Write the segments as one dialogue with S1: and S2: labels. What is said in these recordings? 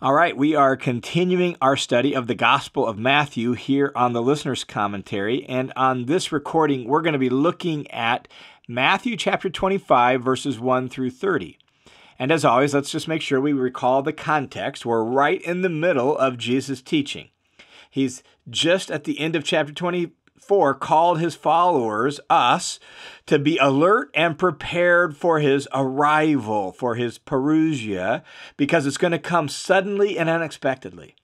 S1: All right, we are continuing our study of the Gospel of Matthew here on the listener's commentary. And on this recording, we're going to be looking at Matthew chapter 25, verses 1 through 30. And as always, let's just make sure we recall the context. We're right in the middle of Jesus' teaching. He's just at the end of chapter 20, 4 called his followers, us, to be alert and prepared for his arrival, for his parousia, because it's going to come suddenly and unexpectedly.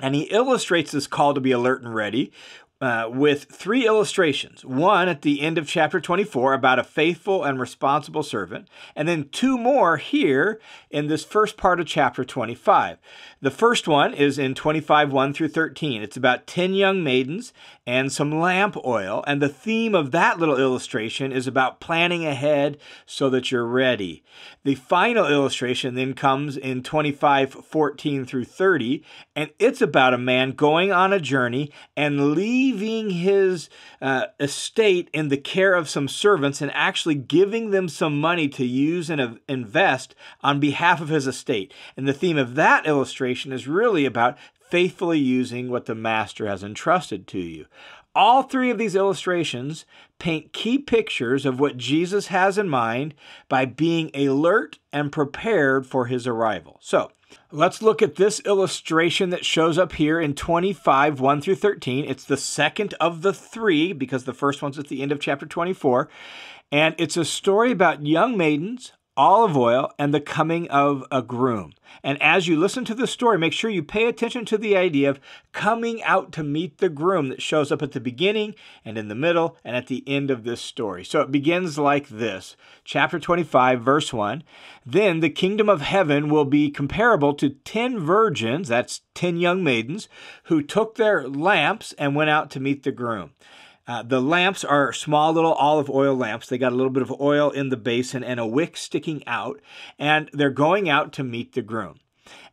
S1: And he illustrates this call to be alert and ready uh, with three illustrations. One at the end of chapter 24 about a faithful and responsible servant, and then two more here in this first part of chapter 25. The first one is in 25 1 through 13. It's about 10 young maidens and some lamp oil, and the theme of that little illustration is about planning ahead so that you're ready. The final illustration then comes in 25 14 through 30, and it's about a man going on a journey and leaving his uh, estate in the care of some servants and actually giving them some money to use and invest on behalf of his estate. And the theme of that illustration is really about faithfully using what the master has entrusted to you. All three of these illustrations paint key pictures of what Jesus has in mind by being alert and prepared for his arrival. So, let's look at this illustration that shows up here in 25 1 through 13. It's the second of the three because the first one's at the end of chapter 24. And it's a story about young maidens olive oil, and the coming of a groom. And as you listen to the story, make sure you pay attention to the idea of coming out to meet the groom that shows up at the beginning and in the middle and at the end of this story. So it begins like this chapter 25, verse 1. Then the kingdom of heaven will be comparable to ten virgins, that's ten young maidens, who took their lamps and went out to meet the groom. Uh, the lamps are small little olive oil lamps. They got a little bit of oil in the basin and a wick sticking out, and they're going out to meet the groom.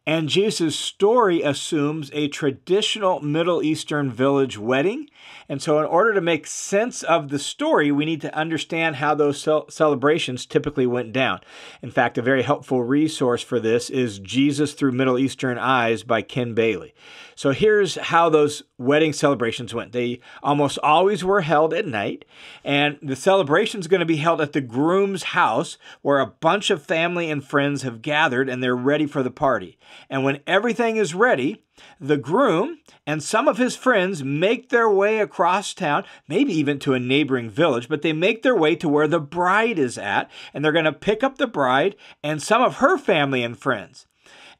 S1: And Jesus' story assumes a traditional Middle Eastern village wedding. And so, in order to make sense of the story, we need to understand how those celebrations typically went down. In fact, a very helpful resource for this is Jesus Through Middle Eastern Eyes by Ken Bailey. So, here's how those wedding celebrations went. They almost always were held at night, and the celebration is going to be held at the groom's house where a bunch of family and friends have gathered and they're ready for the party. And when everything is ready, the groom and some of his friends make their way across town, maybe even to a neighboring village, but they make their way to where the bride is at, and they're going to pick up the bride and some of her family and friends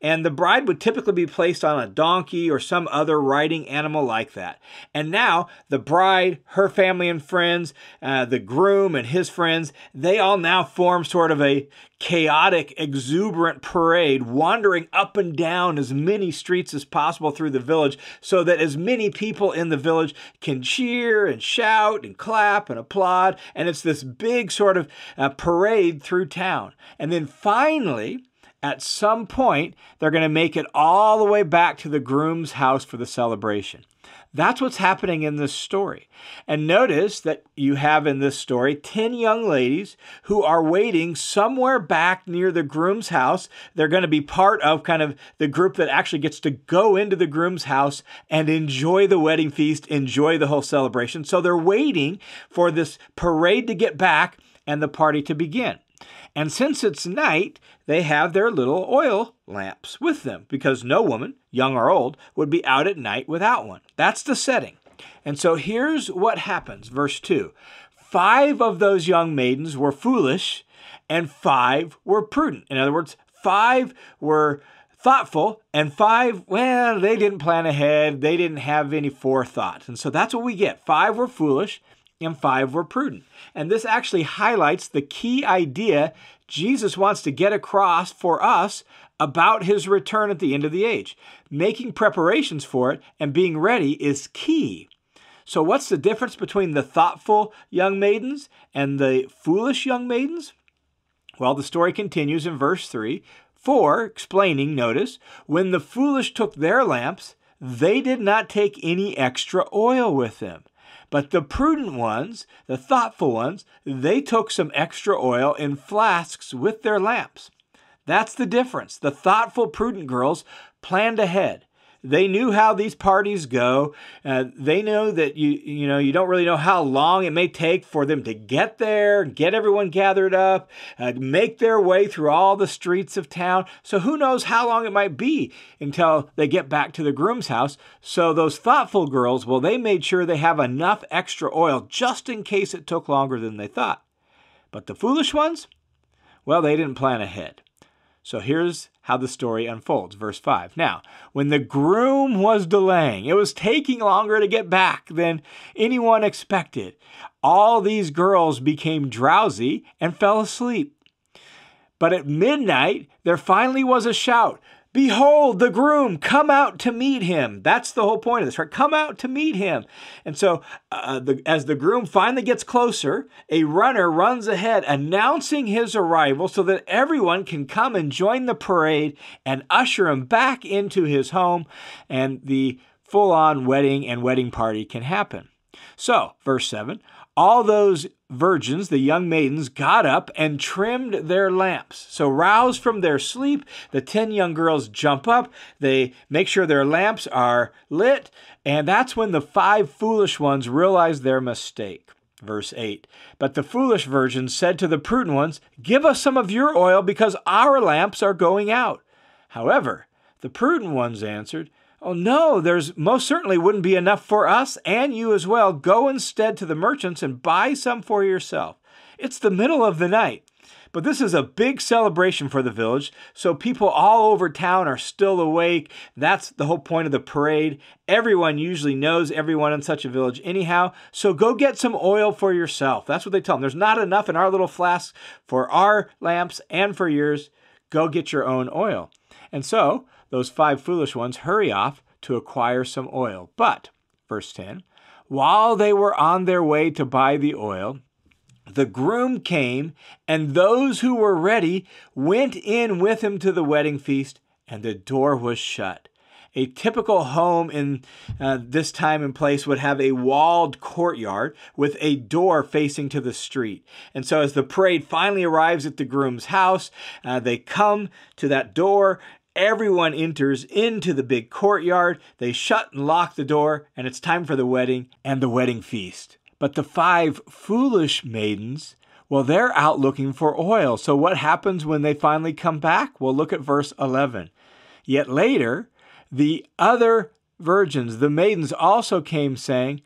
S1: and the bride would typically be placed on a donkey or some other riding animal like that. And now the bride, her family and friends, uh, the groom and his friends, they all now form sort of a chaotic, exuberant parade, wandering up and down as many streets as possible through the village so that as many people in the village can cheer and shout and clap and applaud. And it's this big sort of uh, parade through town. And then finally, at some point, they're going to make it all the way back to the groom's house for the celebration. That's what's happening in this story. And notice that you have in this story 10 young ladies who are waiting somewhere back near the groom's house. They're going to be part of kind of the group that actually gets to go into the groom's house and enjoy the wedding feast, enjoy the whole celebration. So they're waiting for this parade to get back and the party to begin. And since it's night, they have their little oil lamps with them because no woman, young or old, would be out at night without one. That's the setting. And so here's what happens. Verse 2 Five of those young maidens were foolish, and five were prudent. In other words, five were thoughtful, and five, well, they didn't plan ahead. They didn't have any forethought. And so that's what we get. Five were foolish, and five were prudent. And this actually highlights the key idea Jesus wants to get across for us about his return at the end of the age. Making preparations for it and being ready is key. So, what's the difference between the thoughtful young maidens and the foolish young maidens? Well, the story continues in verse 3 For, explaining, notice, when the foolish took their lamps, they did not take any extra oil with them. But the prudent ones, the thoughtful ones, they took some extra oil in flasks with their lamps. That's the difference. The thoughtful, prudent girls planned ahead. They knew how these parties go. Uh, they know that you you know you don't really know how long it may take for them to get there, get everyone gathered up, uh, make their way through all the streets of town. So who knows how long it might be until they get back to the groom's house. So those thoughtful girls, well, they made sure they have enough extra oil just in case it took longer than they thought. But the foolish ones, well, they didn't plan ahead. So here's how the story unfolds. Verse 5. Now, when the groom was delaying, it was taking longer to get back than anyone expected. All these girls became drowsy and fell asleep. But at midnight, there finally was a shout Behold, the groom, come out to meet him. That's the whole point of this, right? Come out to meet him. And so, uh, the, as the groom finally gets closer, a runner runs ahead announcing his arrival so that everyone can come and join the parade and usher him back into his home, and the full on wedding and wedding party can happen. So, verse 7 all those virgins, the young maidens, got up and trimmed their lamps. So, roused from their sleep, the ten young girls jump up. They make sure their lamps are lit. And that's when the five foolish ones realize their mistake. Verse 8 But the foolish virgins said to the prudent ones, Give us some of your oil because our lamps are going out. However, the prudent ones answered, Oh, no, there's most certainly wouldn't be enough for us and you as well. Go instead to the merchants and buy some for yourself. It's the middle of the night. But this is a big celebration for the village, so people all over town are still awake. That's the whole point of the parade. Everyone usually knows everyone in such a village, anyhow. So go get some oil for yourself. That's what they tell them. There's not enough in our little flasks for our lamps and for yours. Go get your own oil. And so those five foolish ones hurry off to acquire some oil. But, verse 10, while they were on their way to buy the oil, the groom came, and those who were ready went in with him to the wedding feast, and the door was shut. A typical home in uh, this time and place would have a walled courtyard with a door facing to the street. And so, as the parade finally arrives at the groom's house, uh, they come to that door Everyone enters into the big courtyard. They shut and lock the door, and it's time for the wedding and the wedding feast. But the five foolish maidens, well, they're out looking for oil. So what happens when they finally come back? Well, look at verse 11. Yet later, the other virgins, the maidens, also came saying,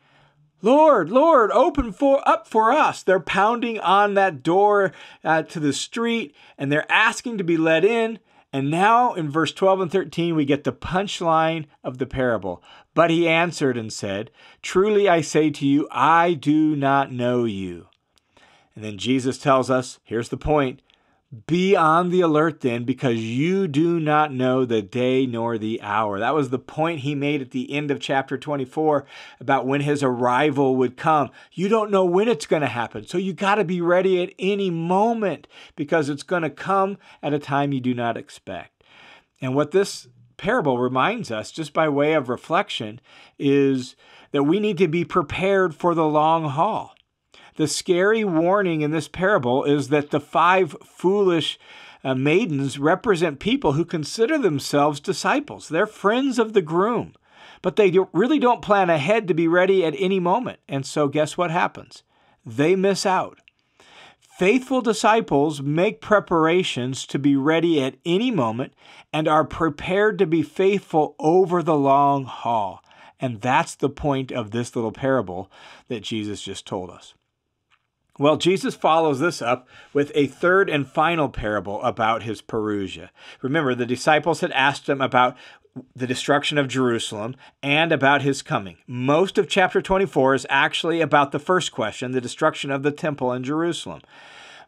S1: Lord, Lord, open for up for us. They're pounding on that door uh, to the street and they're asking to be let in. And now in verse 12 and 13, we get the punchline of the parable. But he answered and said, Truly I say to you, I do not know you. And then Jesus tells us, here's the point be on the alert then, because you do not know the day nor the hour. That was the point he made at the end of chapter 24 about when his arrival would come. You don't know when it's going to happen. So you got to be ready at any moment because it's going to come at a time you do not expect. And what this parable reminds us, just by way of reflection, is that we need to be prepared for the long haul. The scary warning in this parable is that the five foolish uh, maidens represent people who consider themselves disciples. They're friends of the groom, but they really don't plan ahead to be ready at any moment. And so, guess what happens? They miss out. Faithful disciples make preparations to be ready at any moment and are prepared to be faithful over the long haul. And that's the point of this little parable that Jesus just told us. Well, Jesus follows this up with a third and final parable about his parousia. Remember, the disciples had asked him about the destruction of Jerusalem and about his coming. Most of chapter 24 is actually about the first question, the destruction of the temple in Jerusalem.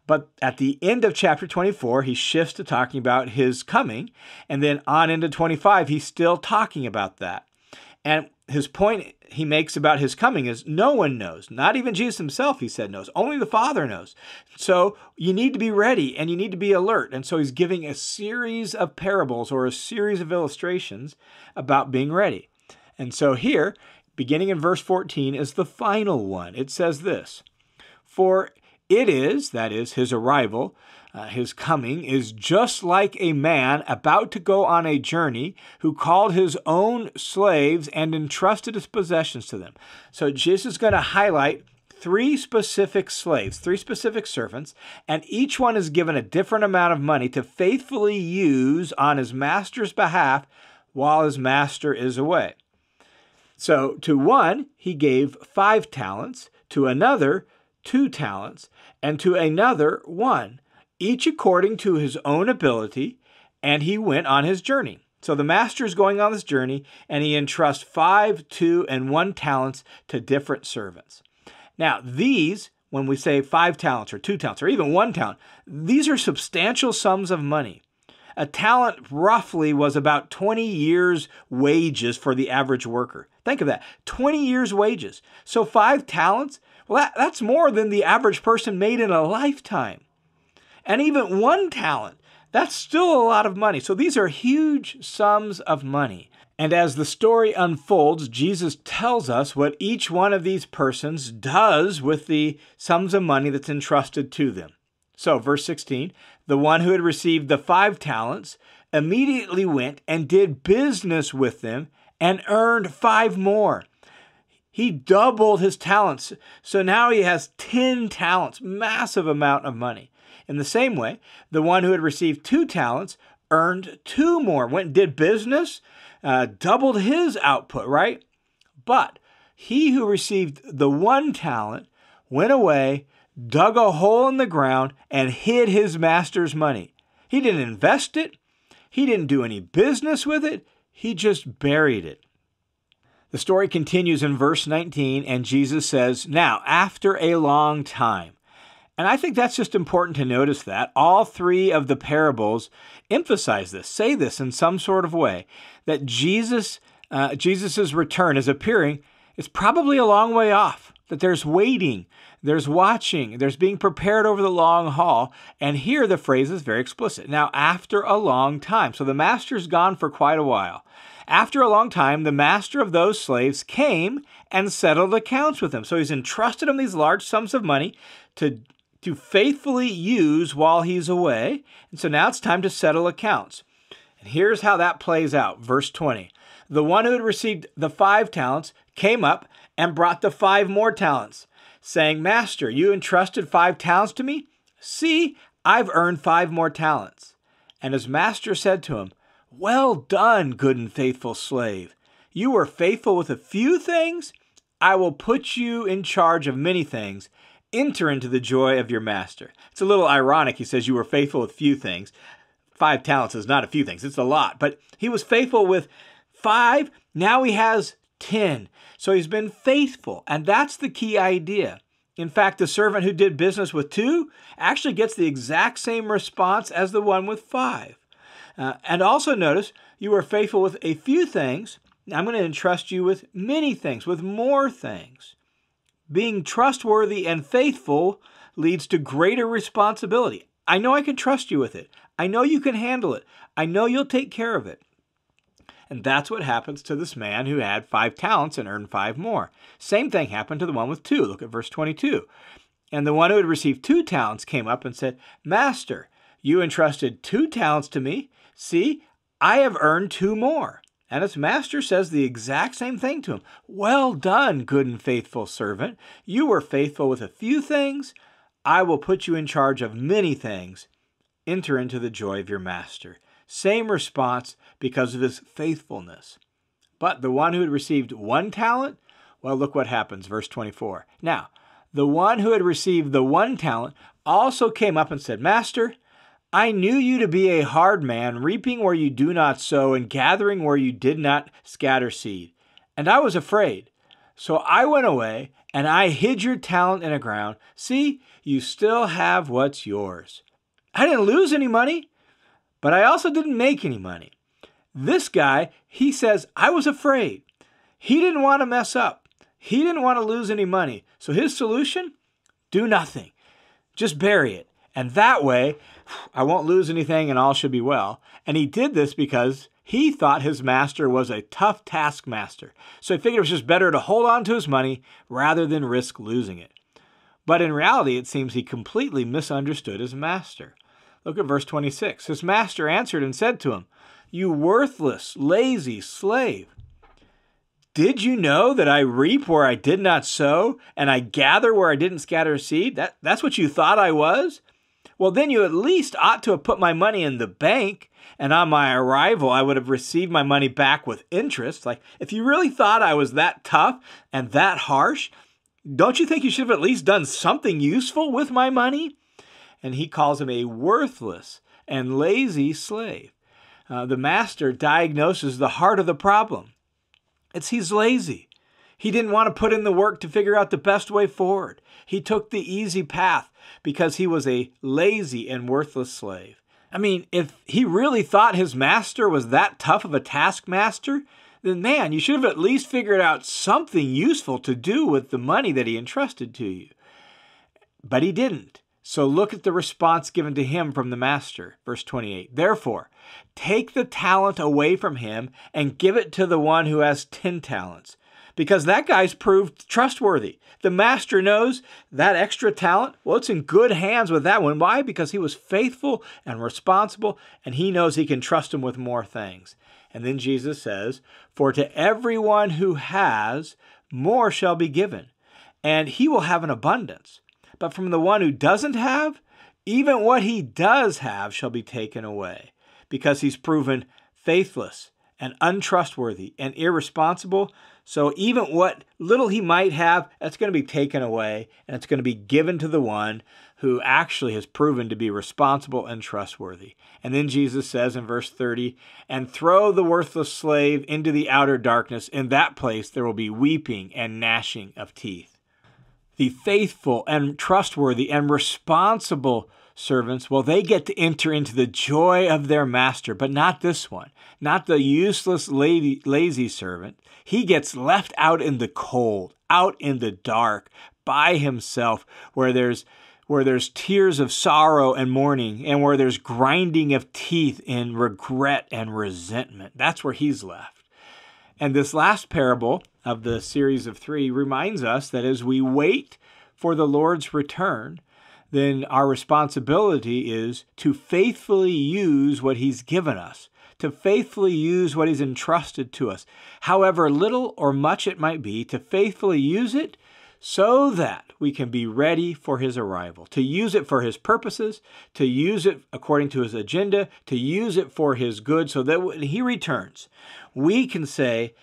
S1: But at the end of chapter 24, he shifts to talking about his coming. And then on into 25, he's still talking about that. And his point he makes about his coming is no one knows. Not even Jesus himself, he said, knows. Only the Father knows. So you need to be ready and you need to be alert. And so he's giving a series of parables or a series of illustrations about being ready. And so here, beginning in verse 14, is the final one. It says this For it is, that is, his arrival, uh, his coming is just like a man about to go on a journey who called his own slaves and entrusted his possessions to them. So Jesus is going to highlight three specific slaves, three specific servants, and each one is given a different amount of money to faithfully use on his master's behalf while his master is away. So to one, he gave five talents, to another, two talents, and to another, one, each according to his own ability, and he went on his journey. So the master is going on this journey, and he entrusts five, two, and one talents to different servants. Now, these, when we say five talents or two talents or even one talent, these are substantial sums of money. A talent roughly was about 20 years' wages for the average worker. Think of that 20 years' wages. So, five talents, well, that, that's more than the average person made in a lifetime. And even one talent, that's still a lot of money. So, these are huge sums of money. And as the story unfolds, Jesus tells us what each one of these persons does with the sums of money that's entrusted to them. So, verse 16 the one who had received the five talents immediately went and did business with them and earned five more. He doubled his talents. So now he has 10 talents, massive amount of money. In the same way, the one who had received two talents earned two more, went and did business uh, doubled his output, right? But he who received the one talent went away, dug a hole in the ground, and hid his master's money. He didn't invest it, he didn't do any business with it, he just buried it. The story continues in verse 19, and Jesus says, Now, after a long time, and I think that's just important to notice that. All three of the parables emphasize this, say this in some sort of way, that Jesus, uh, Jesus' return is appearing is probably a long way off, that there's waiting, there's watching, there's being prepared over the long haul. And here the phrase is very explicit. Now, after a long time. So the master's gone for quite a while. After a long time, the master of those slaves came and settled accounts with them. So he's entrusted him these large sums of money to to faithfully use while he's away. And so now it's time to settle accounts. And here's how that plays out. Verse 20. The one who had received the five talents came up and brought the five more talents, saying, Master, you entrusted five talents to me? See, I've earned five more talents. And his master said to him, Well done, good and faithful slave. You were faithful with a few things. I will put you in charge of many things enter into the joy of your master. It's a little ironic. He says, You were faithful with few things. Five talents is not a few things, it's a lot. But he was faithful with five. Now he has 10. So he's been faithful. And that's the key idea. In fact, the servant who did business with two actually gets the exact same response as the one with five. Uh, and also notice, you were faithful with a few things. I'm going to entrust you with many things, with more things. Being trustworthy and faithful leads to greater responsibility. I know I can trust you with it. I know you can handle it. I know you'll take care of it. And that's what happens to this man who had five talents and earned five more. Same thing happened to the one with two. Look at verse 22. And the one who had received two talents came up and said, Master, you entrusted two talents to me. See, I have earned two more. And his master says the exact same thing to him Well done, good and faithful servant. You were faithful with a few things. I will put you in charge of many things. Enter into the joy of your master. Same response because of his faithfulness. But the one who had received one talent, well, look what happens, verse 24. Now, the one who had received the one talent also came up and said, Master, I knew you to be a hard man, reaping where you do not sow, and gathering where you did not scatter seed. And I was afraid. So I went away, and I hid your talent in a ground. See, you still have what's yours. I didn't lose any money, but I also didn't make any money. This guy, he says, I was afraid. He didn't want to mess up. He didn't want to lose any money. So his solution? Do nothing. Just bury it. And that way, I won't lose anything and all should be well. And he did this because he thought his master was a tough taskmaster. So he figured it was just better to hold on to his money rather than risk losing it. But in reality, it seems he completely misunderstood his master. Look at verse 26. His master answered and said to him, You worthless, lazy slave. Did you know that I reap where I did not sow, and I gather where I didn't scatter seed? That, that's what you thought I was? Well, then you at least ought to have put my money in the bank, and on my arrival, I would have received my money back with interest. Like, if you really thought I was that tough and that harsh, don't you think you should have at least done something useful with my money? And he calls him a worthless and lazy slave. Uh, the master diagnoses the heart of the problem. It's he's lazy. He didn't want to put in the work to figure out the best way forward. He took the easy path because he was a lazy and worthless slave. I mean, if he really thought his master was that tough of a taskmaster, then man, you should have at least figured out something useful to do with the money that he entrusted to you. But he didn't. So look at the response given to him from the master. Verse 28 Therefore, take the talent away from him and give it to the one who has 10 talents. Because that guy's proved trustworthy. The master knows that extra talent, well, it's in good hands with that one. Why? Because he was faithful and responsible, and he knows he can trust him with more things. And then Jesus says, For to everyone who has, more shall be given, and he will have an abundance. But from the one who doesn't have, even what he does have shall be taken away, because he's proven faithless and untrustworthy and irresponsible. So even what little he might have, that's going to be taken away and it's going to be given to the one who actually has proven to be responsible and trustworthy. And then Jesus says in verse 30, and throw the worthless slave into the outer darkness. In that place there will be weeping and gnashing of teeth the faithful and trustworthy and responsible servants, well, they get to enter into the joy of their master, but not this one, not the useless, lazy, lazy servant. He gets left out in the cold, out in the dark, by himself, where there's where there's tears of sorrow and mourning, and where there's grinding of teeth in regret and resentment. That's where he's left. And this last parable of the series of three reminds us that as we wait for the Lord's return, then our responsibility is to faithfully use what He's given us, to faithfully use what He's entrusted to us, however little or much it might be, to faithfully use it so that we can be ready for His arrival, to use it for His purposes, to use it according to His agenda, to use it for His good, so that when He returns, we can say,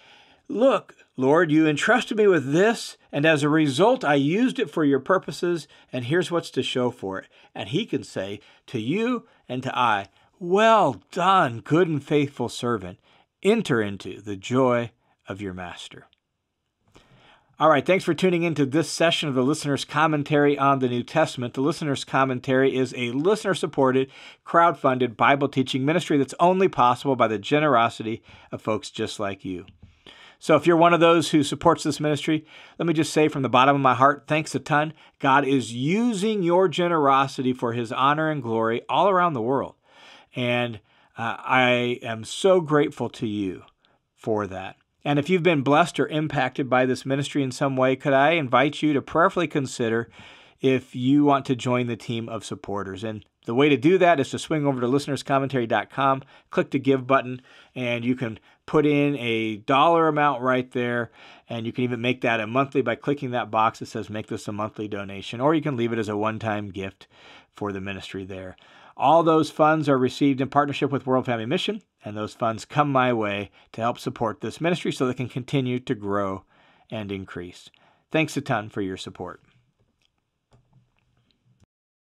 S1: Look, Lord, you entrusted me with this, and as a result, I used it for your purposes, and here's what's to show for it. And he can say to you and to I, Well done, good and faithful servant. Enter into the joy of your master. All right, thanks for tuning into this session of the Listener's Commentary on the New Testament. The Listener's Commentary is a listener supported, crowd funded Bible teaching ministry that's only possible by the generosity of folks just like you. So if you're one of those who supports this ministry, let me just say from the bottom of my heart, thanks a ton. God is using your generosity for his honor and glory all around the world. And uh, I am so grateful to you for that. And if you've been blessed or impacted by this ministry in some way, could I invite you to prayerfully consider if you want to join the team of supporters? And the way to do that is to swing over to listenerscommentary.com, click the give button, and you can put in a dollar amount right there. And you can even make that a monthly by clicking that box that says make this a monthly donation, or you can leave it as a one time gift for the ministry there. All those funds are received in partnership with World Family Mission, and those funds come my way to help support this ministry so they can continue to grow and increase. Thanks a ton for your support.